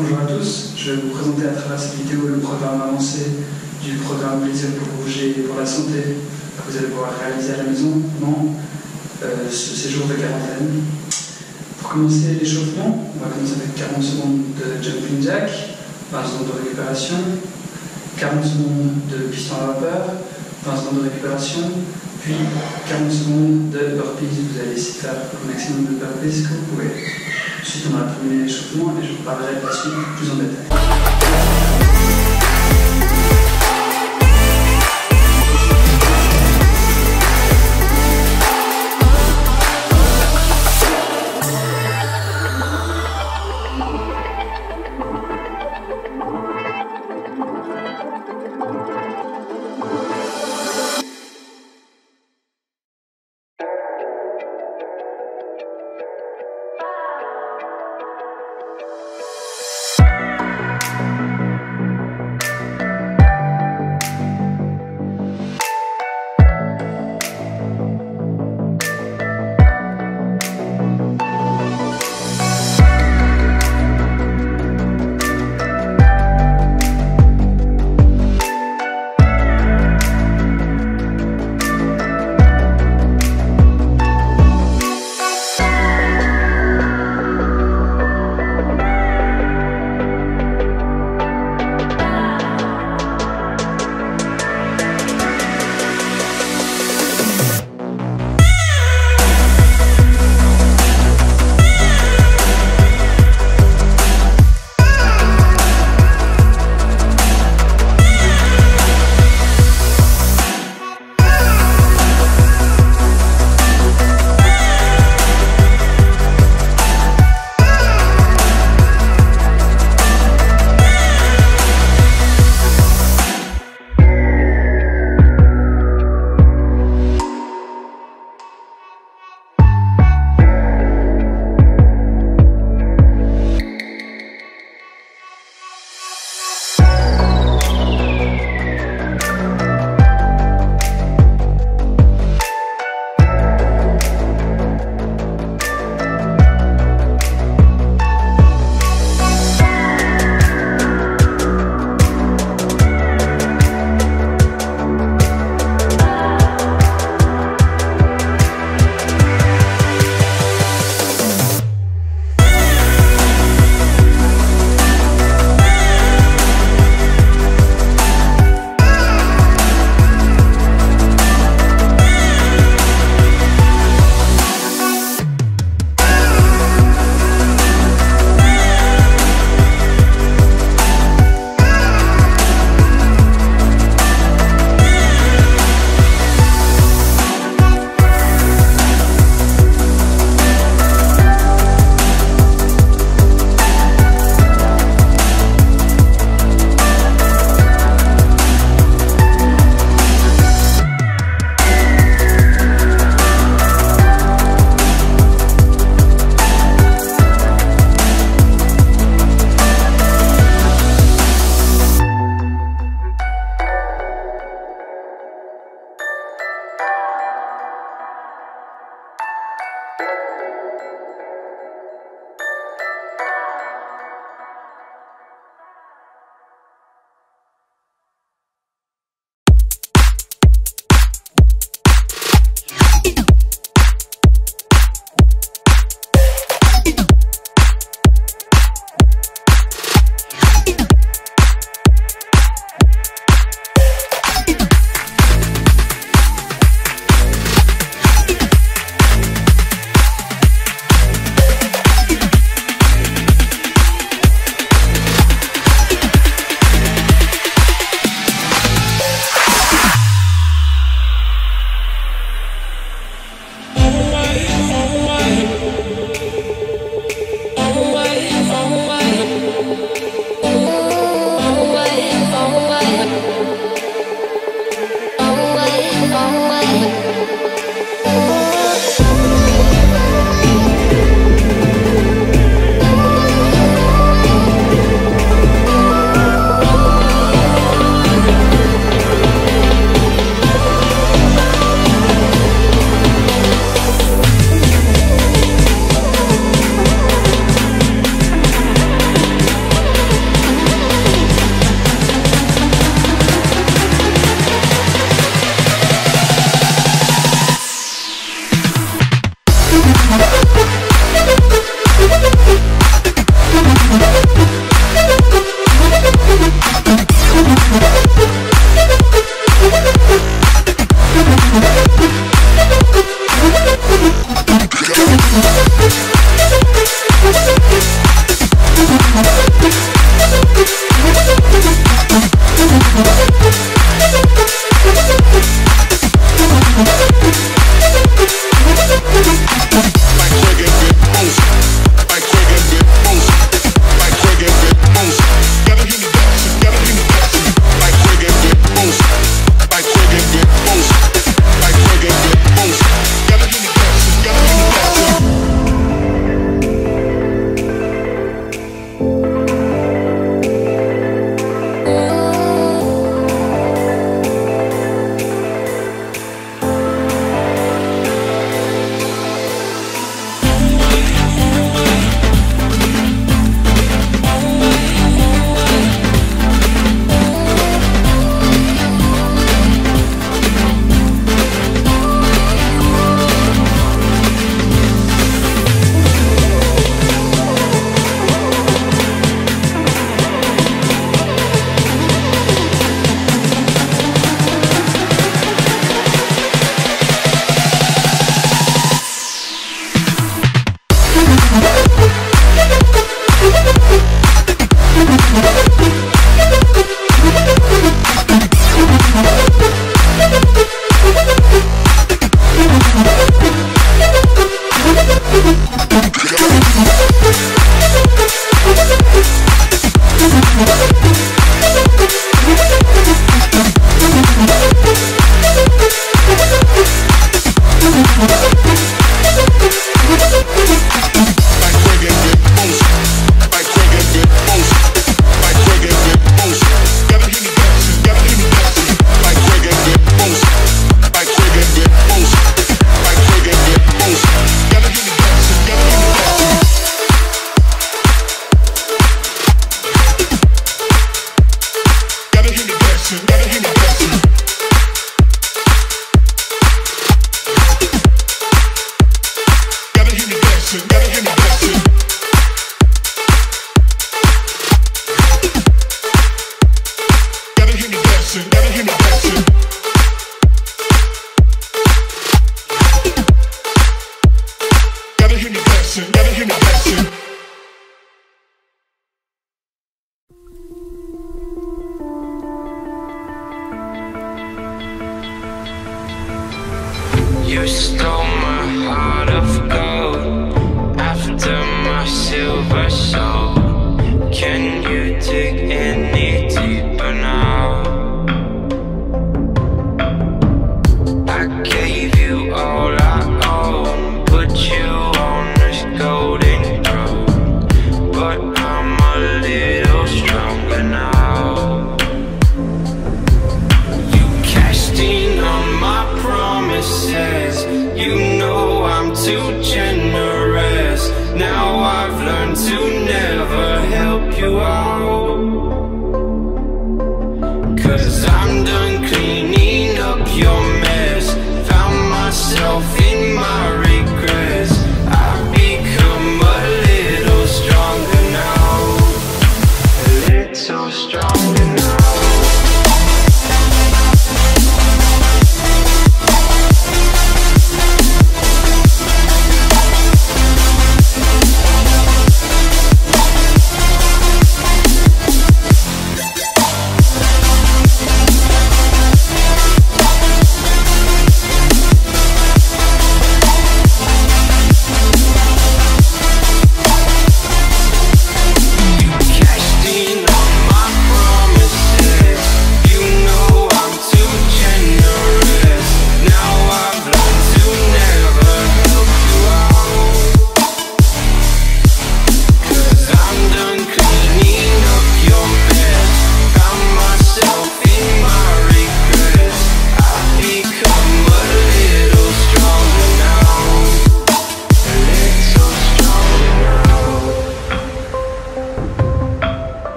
Bonjour à tous, je vais vous présenter à travers cette vidéo le programme avancé du programme Plaisir pour bouger et pour la santé que vous allez pouvoir réaliser à la maison pendant euh, ce séjour de quarantaine. Pour commencer l'échauffement, on va commencer avec 40 secondes de jumping jack, 20 secondes de récupération, 40 secondes de piston à vapeur, 20 secondes de récupération, puis 40 secondes de burpees. Vous allez essayer de faire le maximum de burpees que vous pouvez. Ensuite, on va terminer l'échauffement et je vous parlerai de la suite plus en détail.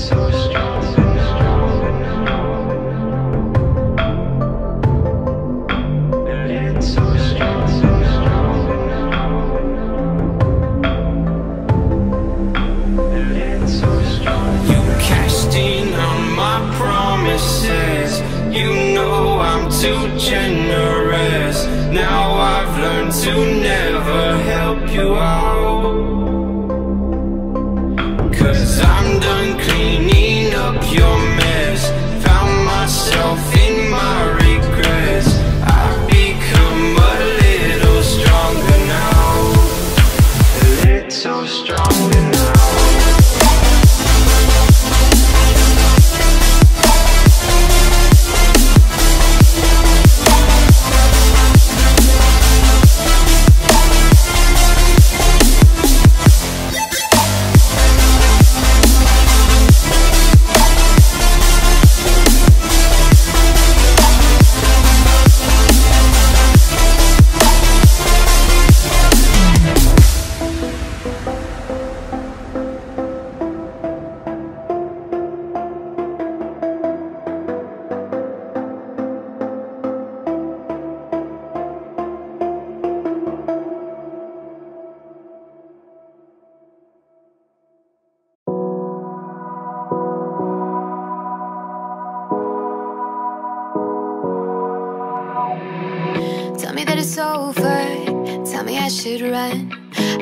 so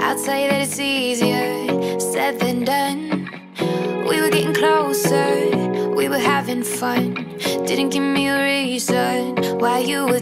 I'll tell you that it's easier said than done. We were getting closer, we were having fun. Didn't give me a reason why you were.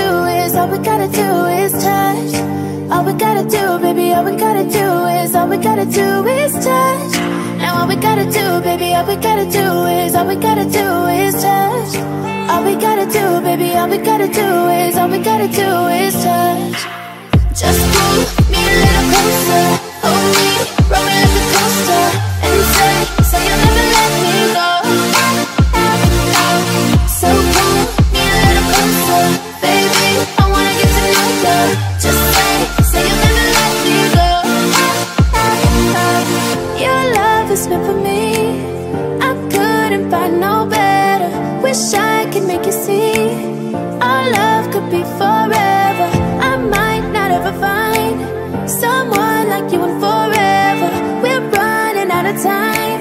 do is, all we gotta do is touch All we gotta do, baby, all we gotta do is, all we gotta do is touch Now all we gotta do, baby, all we gotta do is, all we gotta do is touch All we gotta do, baby, all we gotta do is, all we gotta do is touch Just pull me a little closer was meant for me. I couldn't find no better. Wish I could make you see. Our love could be forever. I might not ever find Someone like you and forever. We're running out of time.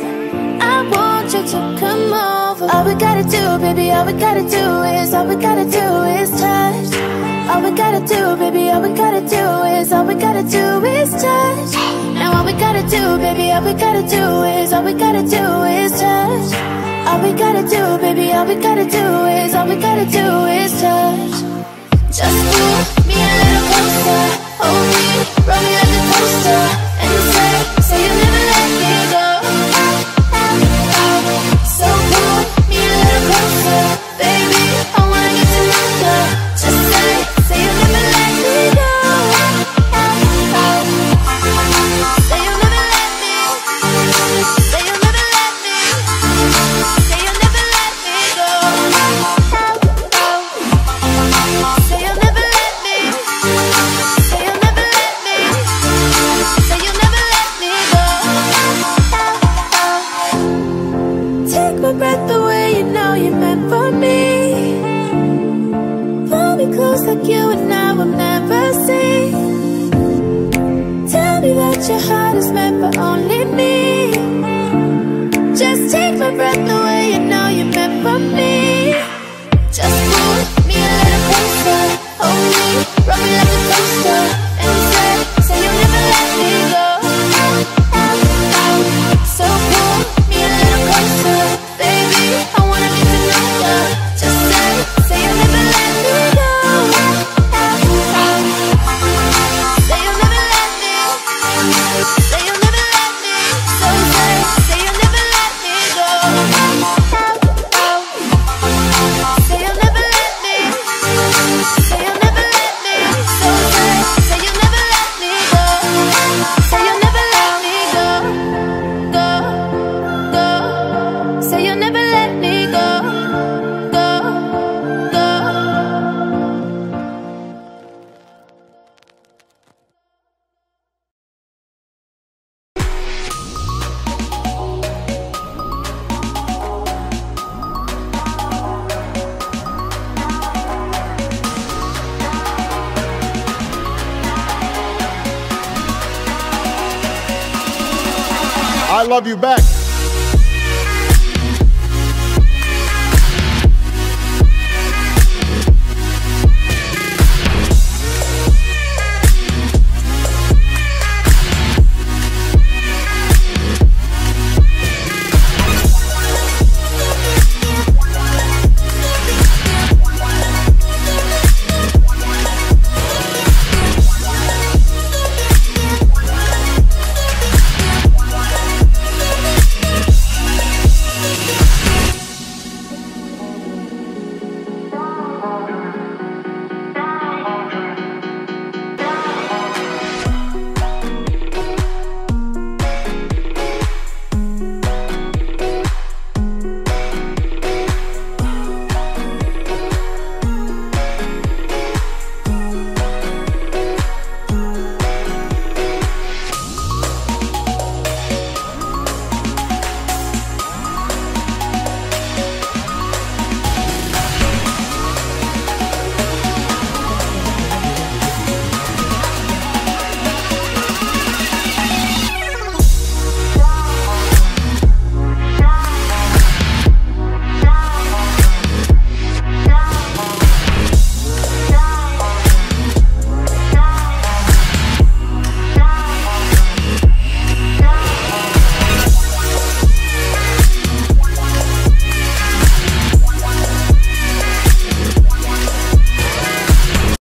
I want you to come over. All we gotta do, baby, all we gotta do is All we gotta do is touch. All we gotta do, baby, all we gotta do is, all we gotta do is touch. Now all we gotta do, baby, all we gotta do is, all we gotta do is touch. All we gotta do, baby, all we gotta do is, all we gotta do is touch. Your heart love you back.